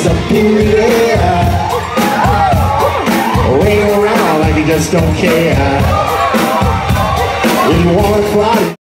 is a fool, around like you just don't care. When you wanna fly